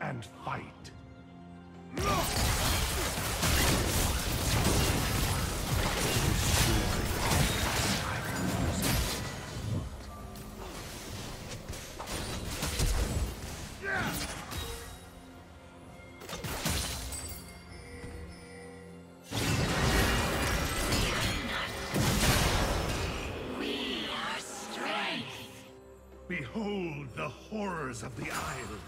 And fight. We are strength. Behold the horrors of the Isles.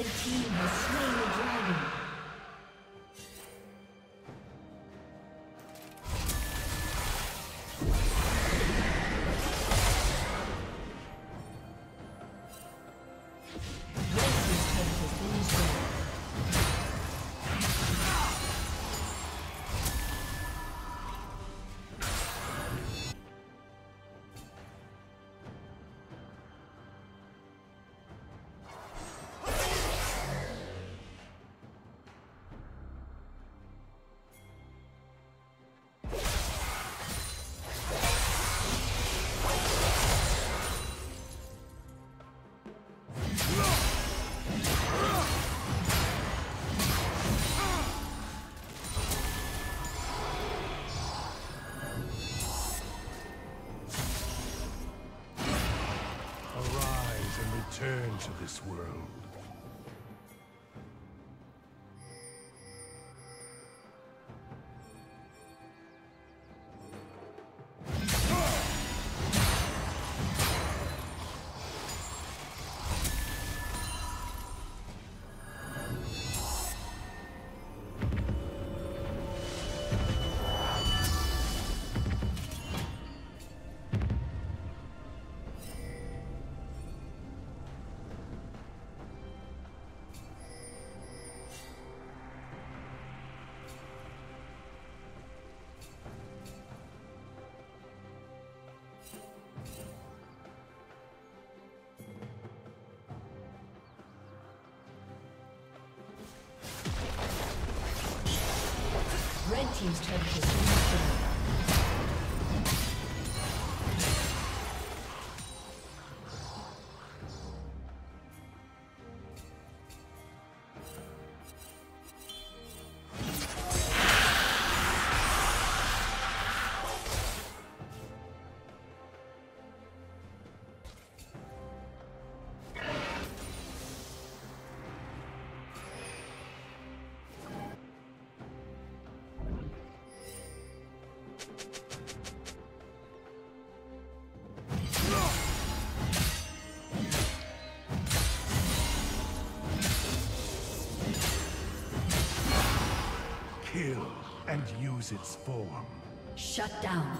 Red team has to this world. Team's turret destroyed. Use its form. Shut down.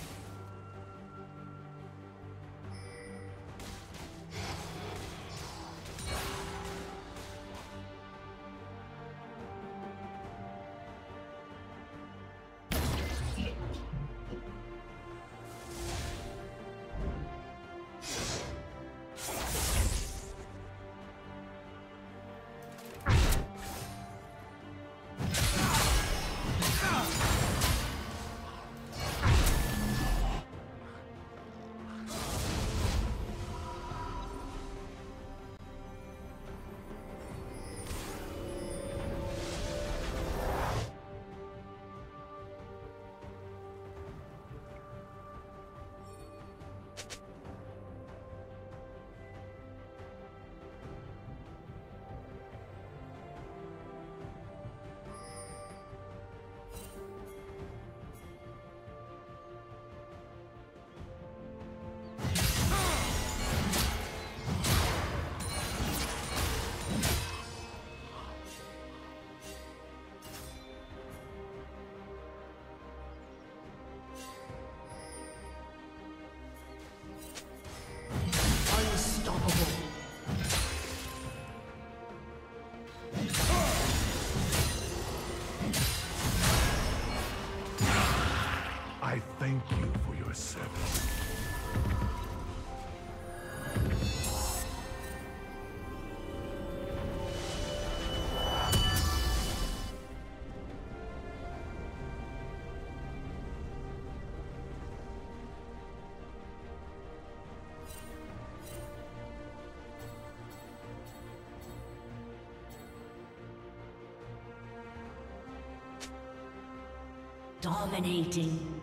Dominating.